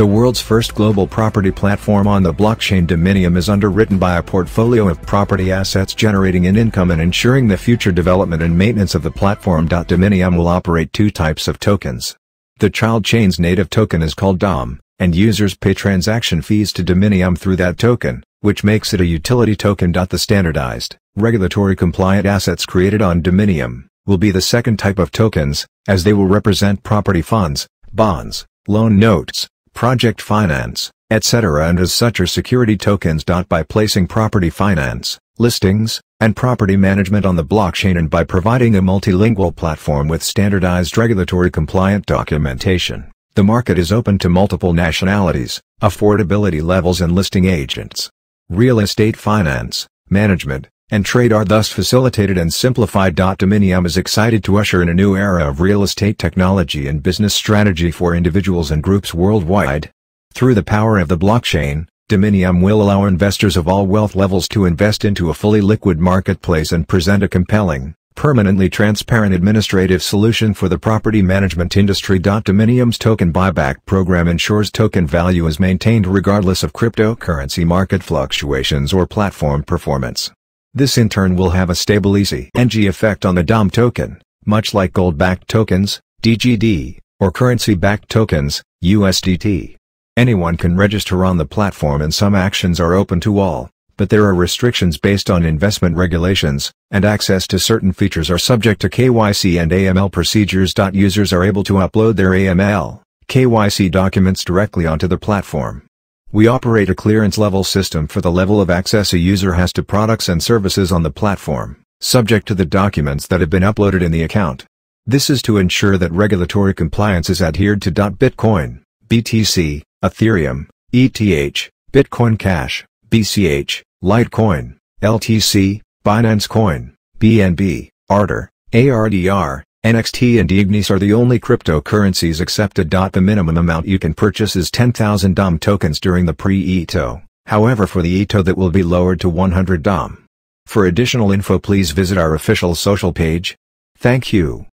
The world's first global property platform on the blockchain Dominium is underwritten by a portfolio of property assets generating an income and ensuring the future development and maintenance of the platform. Dominium will operate two types of tokens. The child chain's native token is called DOM, and users pay transaction fees to Dominium through that token, which makes it a utility token. The standardized, regulatory compliant assets created on Dominium will be the second type of tokens, as they will represent property funds, bonds, loan notes, project finance, etc. and as such are security tokens. By placing property finance, listings, and property management on the blockchain and by providing a multilingual platform with standardized regulatory compliant documentation, the market is open to multiple nationalities, affordability levels and listing agents. Real estate finance, management, and trade are thus facilitated and simplified. Dominium is excited to usher in a new era of real estate technology and business strategy for individuals and groups worldwide. Through the power of the blockchain, Dominium will allow investors of all wealth levels to invest into a fully liquid marketplace and present a compelling, permanently transparent administrative solution for the property management industry. Dominium's token buyback program ensures token value is maintained regardless of cryptocurrency market fluctuations or platform performance. This in turn will have a stable ECNG effect on the DOM token, much like gold-backed tokens, DGD, or currency-backed tokens, USDT. Anyone can register on the platform and some actions are open to all, but there are restrictions based on investment regulations, and access to certain features are subject to KYC and AML procedures. Users are able to upload their AML, KYC documents directly onto the platform. We operate a clearance level system for the level of access a user has to products and services on the platform, subject to the documents that have been uploaded in the account. This is to ensure that regulatory compliance is adhered to. Bitcoin, BTC, Ethereum, ETH, Bitcoin Cash, BCH, Litecoin, LTC, Binance Coin, BNB, Ardor, ARDR, NXT and Ignis are the only cryptocurrencies accepted. The minimum amount you can purchase is 10,000 DOM tokens during the pre-ETO, however for the ETO that will be lowered to 100 DOM. For additional info please visit our official social page. Thank you.